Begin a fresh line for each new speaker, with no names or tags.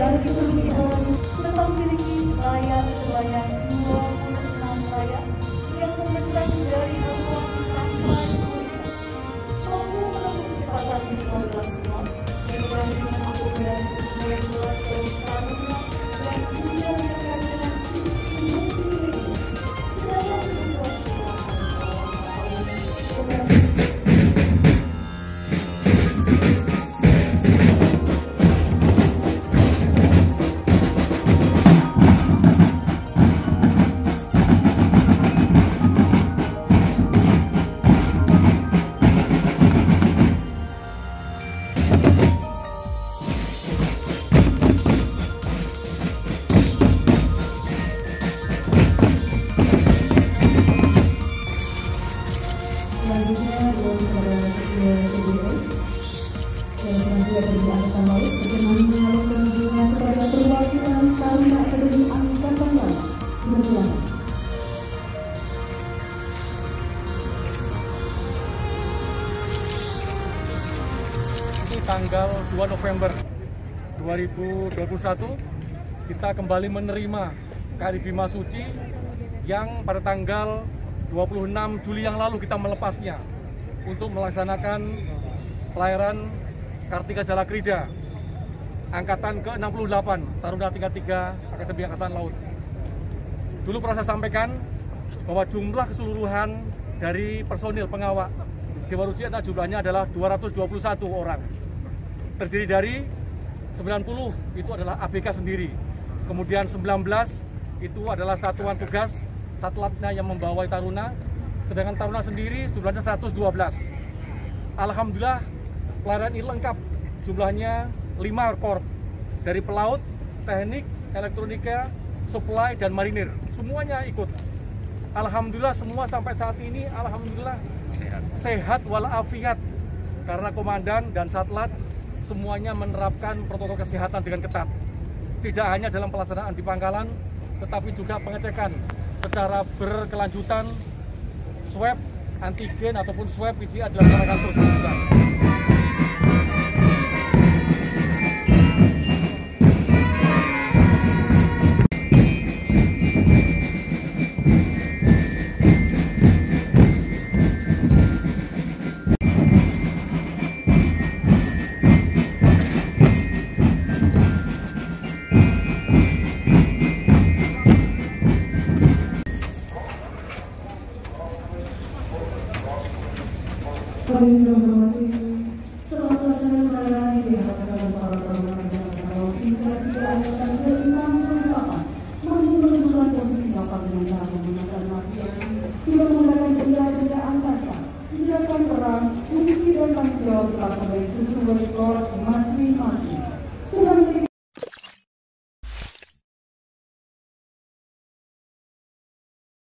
dan juga menghitung
kepemilikan layak sebanyak
juga kepada perwakilan angkatan laut.
Tanggal 2 November 2021 kita kembali menerima Karibima Suci yang pada tanggal 26 Juli yang lalu kita melepasnya untuk melaksanakan pelayaran Kartika Jalakrida angkatan ke-68 Taruna tingkat 3 Akademi Angkatan Laut. Dulu pernah saya sampaikan bahwa jumlah keseluruhan dari personil pengawak Dewa Ruci adalah jumlahnya adalah 221 orang. Terdiri dari 90 itu adalah ABK sendiri. Kemudian 19 itu adalah satuan tugas satlatnya yang membawa Taruna. Sedangkan Taruna sendiri jumlahnya 112. Alhamdulillah pelayaran ini lengkap. Jumlahnya 5 korp dari pelaut, teknik, elektronika, supply dan marinir. Semuanya ikut. Alhamdulillah semua sampai saat ini alhamdulillah sehat, sehat walafiat karena komandan dan satlat semuanya menerapkan protokol kesehatan dengan ketat. Tidak hanya dalam pelaksanaan di pangkalan, tetapi juga pengecekan secara berkelanjutan swab antigen ataupun swab PCR dilaksanakan terus
Hallelujah.